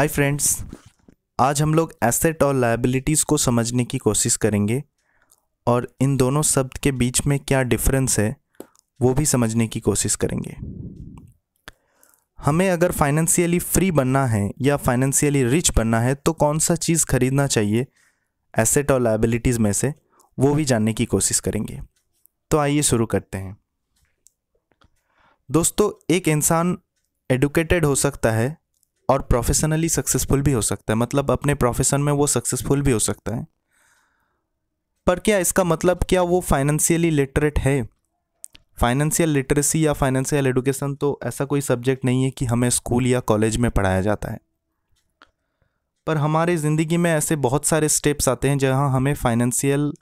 Hi friends आज हम लोग एसेट और लायबिलिटीज़ को समझने की कोशिश करेंगे और इन दोनों शब्द के बीच में क्या डिफरेंस है, वो भी समझने की कोशिश करेंगे। हमें अगर फाइनेंशियली फ्री बनना है या फाइनेंशियली रिच बनना है तो कौन सा चीज़ खरीदना चाहिए एसेट और लायबिलिटीज़ में से, वो भी जानने की कोशिश करेंगे। तो आइए शुरू करते हैं। दोस्तों, एक इंसान एडुकेटेड हो सकता है और प्रोफेशनली सक्सेसफुल भी हो सकता है। मतलब अपने प्रोफेशन में वो सक्सेसफुल भी हो सकता है। पर क्या इसका मतलब क्या वो फाइनेंशियली लिटरेट है? फाइनेंशियल लिटरेसी या फाइनेंशियल एडुकेशन तो ऐसा कोई सब्जेक्ट नहीं है कि हमें स्कूल या कॉलेज में पढ़ाया जाता है। पर हमारे ज़िंदगी में ऐसे बहुत सारे स्टेप्स आते हैं जहाँ हमें फाइनेंशियल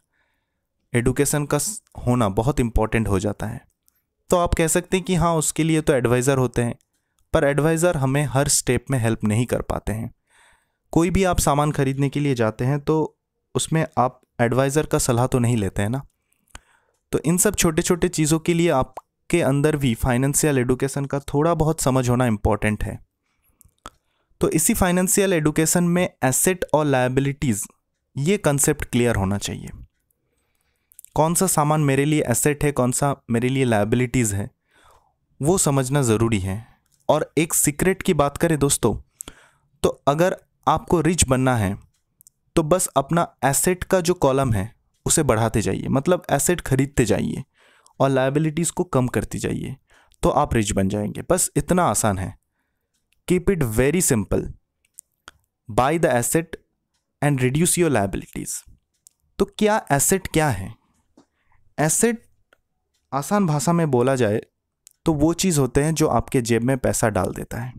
एडुकेशन का होना बहुत इंपॉर्टेंट हो जाता है। तो आप कह सकते हैं कि हाँ उसके लिए तो एडवाइज़र होते हैं। पर एडवाइज़र हमें हर स्टेप में हेल्प नहीं कर पाते हैं। कोई भी आप सामान खरीदने के लिए जाते हैं तो उसमें आप एडवाइज़र का सलाह तो नहीं लेते हैं ना? तो इन सब छोटे छोटे चीज़ों के लिए आपके अंदर भी फाइनेंशियल एडुकेशन का थोड़ा बहुत समझ होना इंपॉर्टेंट है। तो इसी फाइनेंशियल एडुकेशन में एसेट और लाइबिलिटीज़ ये कंसेप्ट क्लियर होना चाहिए। कौन सा सामान मेरे लिए एसेट है, कौन सा मेरे लिए लाइबिलिटीज़ है, वो समझना ज़रूरी है। और एक सीक्रेट की बात करें दोस्तों तो अगर आपको रिच बनना है तो बस अपना एसेट का जो कॉलम है, उसे बढ़ाते जाइए। मतलब एसेट खरीदते जाइए और लाइबिलिटीज़ को कम करती जाइए तो आप रिच बन जाएँगे। बस इतना आसान है। Keep it very simple buy the asset and reduce your liabilities तो क्या एसेट क्या है? एसेट आसान भाषा में बोला जाए तो वो चीज़ होते हैं जो आपके जेब में पैसा डाल देता है।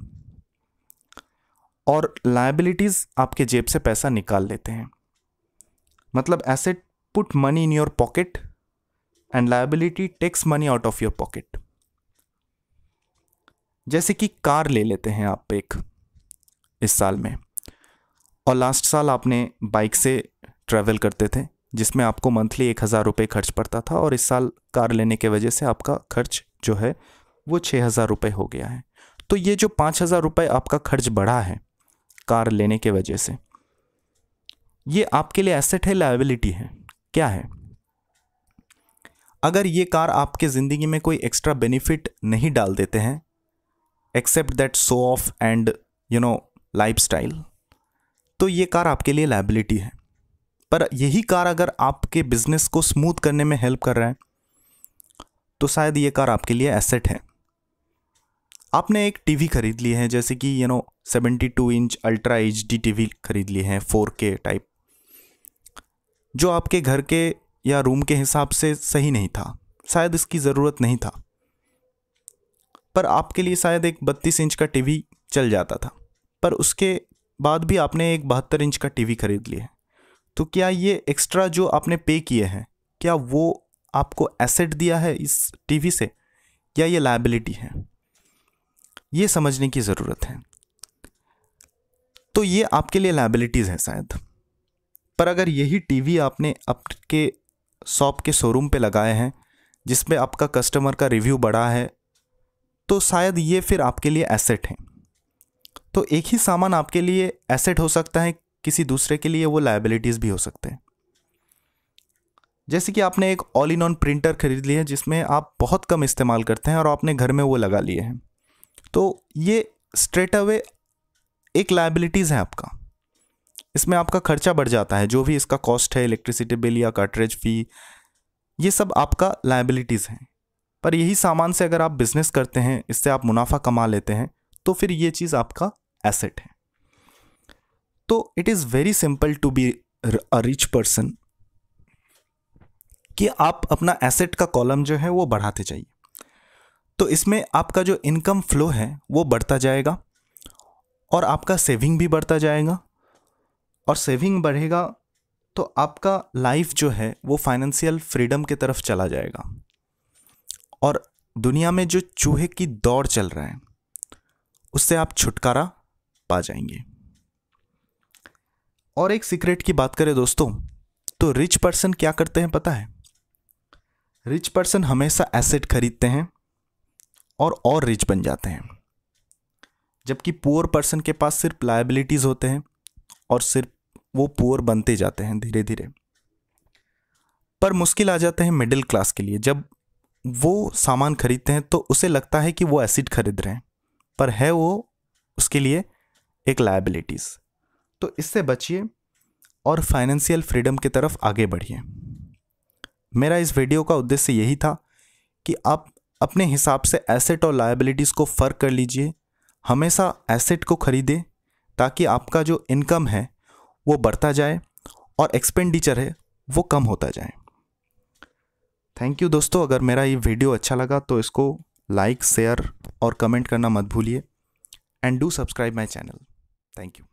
और लाइबिलिटीज़ आपके जेब से पैसा निकाल लेते हैं। मतलब asset put money in your pocket and liability takes money out of your pocket जैसे कि कार ले लेते हैं आप एक, इस साल में। और लास्ट साल आपने बाइक से ट्रैवल करते थे, जिसमें आपको मंथली एक हज़ार रुपये खर्च पड़ता था और इस साल कार लेने के वजह से आपका खर्च जो है वो छः हज़ार रुपये हो गया है। तो ये जो पाँच हज़ार रुपये आपका खर्च बढ़ा है, कार लेने के वजह से, ये आपके लिए एसेट है लाइबिलिटी है, क्या है? अगर ये कार आपके ज़िंदगी में कोई एक्स्ट्रा बेनिफिट नहीं डाल देते हैं except that so of and you know life तो ये कार आपके लिए लाइबिलिटी है। पर यही कार अगर आपके बिज़नेस को स्मूथ करने में हेल्प कर रहा है तो शायद ये कार आपके लिए एसेट है। आपने एक टीवी खरीद ली है, जैसे कि you know seventy two inch ultra H D T V खरीद ली है फोर के टाइप जो आपके घर के या रूम के हिसाब से सही नहीं था। शायद इसकी ज़रूरत नहीं था, पर आपके लिए शायद एक बत्तीस इंच का टीवी चल जाता था, पर उसके बाद भी आपने एक बहत्तर इंच का टीवी खरीद लिया है। तो क्या ये एक्स्ट्रा जो आपने पे किए हैं, क्या वो आपको एसेट दिया है इस टीवी से, या ये लाइबिलिटी है? ये समझने की ज़रूरत है। तो ये आपके लिए लाइबिलिटीज़ हैं शायद। पर अगर यही टीवी आपने आपके शॉप के शोरूम पे लगाए हैं जिसमें आपका कस्टमर का रिव्यू बढ़ा है तो शायद ये फिर आपके लिए एसेट है। तो एक ही सामान आपके लिए एसेट हो सकता है, किसी दूसरे के लिए वो लाइबिलिटीज़ भी हो सकते हैं। जैसे कि आपने एक ऑल इन ऑन प्रिंटर खरीद लिया है, जिसमें आप बहुत कम इस्तेमाल करते हैं और आपने घर में वो लगा लिए हैं। तो ये स्ट्रेट अवे एक लाइबिलिटीज़ है आपका। इसमें आपका खर्चा बढ़ जाता है, जो भी इसका कॉस्ट है इलेक्ट्रिसिटी बिल या कार्ट्रेज फ़ी ये सब आपका लाइबिलिटीज़ हैं। पर यही सामान से अगर आप बिज़नेस करते हैं, इससे आप मुनाफा कमा लेते हैं तो फिर ये चीज़ आपका एसेट है। तो it is very simple to be a rich person कि आप अपना एसेट का कॉलम जो है वो बढ़ाते जाइए। तो इसमें आपका जो इनकम फ्लो है, वो बढ़ता जाएगा और आपका सेविंग भी बढ़ता जाएगा। और सेविंग बढ़ेगा तो आपका लाइफ जो है, वो फाइनेंशियल फ्रीडम की तरफ़ चला जाएगा। और दुनिया में जो चूहे की दौड़ चल रहा है, उससे आप छुटकारा पा जाएँगे। और एक सीक्रेट की बात करें दोस्तों तो रिच पर्सन क्या करते हैं पता है? रिच पर्सन हमेशा एसेट खरीदते हैं। और और रिच बन जाते हैं। जबकि पुअर पर्सन के पास सिर्फ़ लाइबिलिटीज़ होते हैं और सिर्फ़ वो पुअर बनते जाते हैं धीरे धीरे पर मुश्किल आ जाते हैं मिडिल क्लास के लिए। जब वो सामान खरीदते हैं तो उसे लगता है कि वो एसिड खरीद रहे हैं, पर है वो उसके लिए एक लाइबिलिटीज़ तो इससे बचिए और फाइनेंशियल फ्रीडम की तरफ़ आगे बढ़िए। मेरा इस वीडियो का उद्देश्य यही था कि आप अपने हिसाब से एसेट और लाइबिलिटीज़ को फ़र्क कर लीजिए। हमेशा एसेट को खरीदें ताकि आपका जो इनकम है, वो बढ़ता जाए और एक्सपेंडिचर है, वो कम होता जाए। थैंक यू दोस्तों, अगर मेरा ये वीडियो अच्छा लगा तो इसको लाइक शेयर और कमेंट करना मत भूलिए। And do subscribe my channel thank you